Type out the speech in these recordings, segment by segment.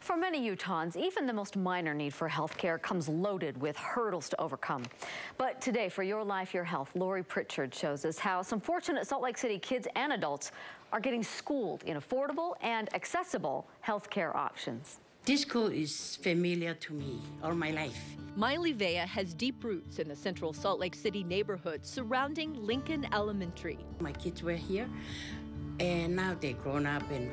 For many Utahns, even the most minor need for health care comes loaded with hurdles to overcome. But today, for Your Life, Your Health, Lori Pritchard shows us how some fortunate Salt Lake City kids and adults are getting schooled in affordable and accessible health care options. This school is familiar to me all my life. Miley Vea has deep roots in the central Salt Lake City neighborhood surrounding Lincoln Elementary. My kids were here, and now they're grown up and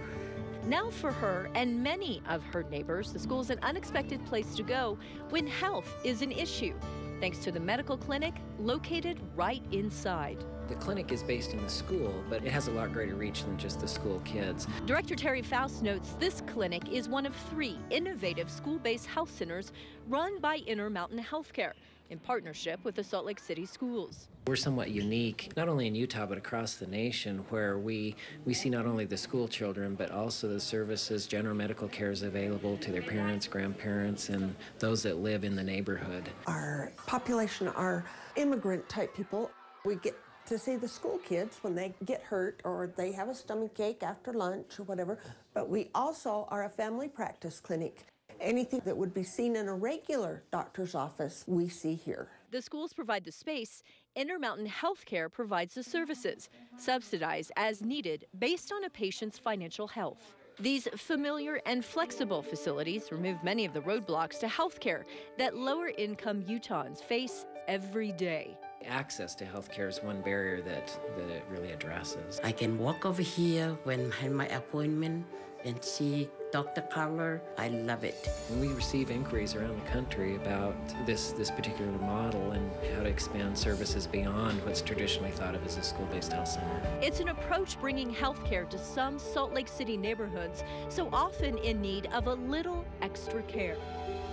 now, for her and many of her neighbors, the school's an unexpected place to go when health is an issue, thanks to the medical clinic located right inside. The clinic is based in the school, but it has a lot greater reach than just the school kids. Director Terry Faust notes this clinic is one of three innovative school based health centers run by Intermountain Healthcare in partnership with the Salt Lake City schools. We're somewhat unique, not only in Utah, but across the nation, where we, we see not only the school children, but also the services, general medical care is available to their parents, grandparents, and those that live in the neighborhood. Our population are immigrant type people. We get to see the school kids when they get hurt or they have a stomach ache after lunch or whatever, but we also are a family practice clinic. Anything that would be seen in a regular doctor's office, we see here. The schools provide the space, Intermountain Healthcare provides the services, subsidized as needed based on a patient's financial health. These familiar and flexible facilities remove many of the roadblocks to healthcare that lower income Utahns face every day. Access to healthcare is one barrier that, that it really addresses. I can walk over here when I have my appointment and see Dr. Carver. I love it. We receive inquiries around the country about this, this particular model and how to expand services beyond what's traditionally thought of as a school-based health center. It's an approach bringing healthcare to some Salt Lake City neighborhoods so often in need of a little extra care.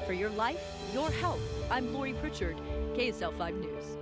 For your life, your health, I'm Lori Pritchard, KSL 5 News.